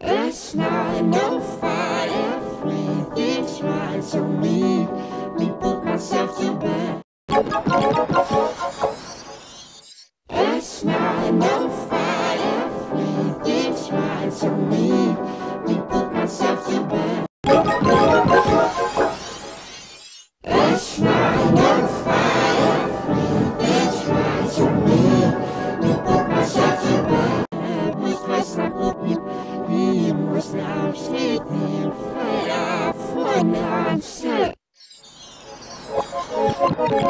Last night no fight, everything's right. So me, me put myself to bed.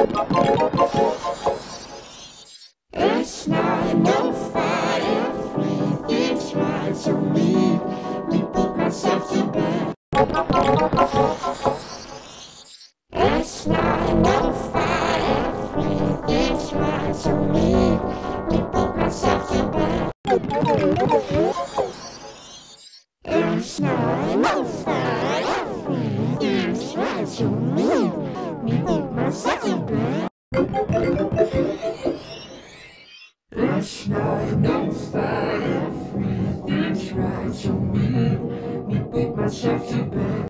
It's not enough, I everything's right to me. We put myself to bed. It's not enough, I everything's right to me. We put myself to bed. Last night outside, everything tried to meet me, put myself to bed.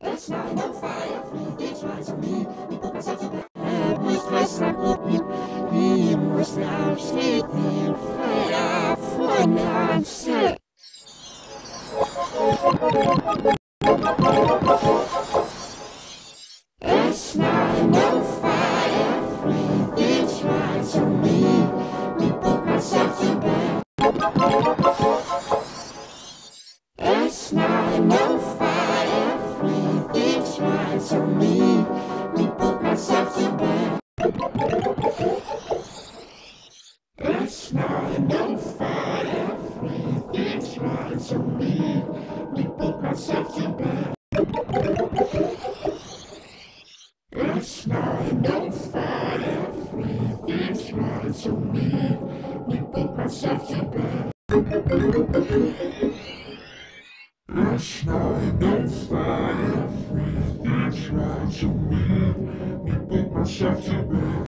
That's not enough fire, please, they try to me, put to me. We put myself to bed. Last night on fire, everything's right to me. We put myself to bed. Last night on fire, everything's right to me. We put myself to bed.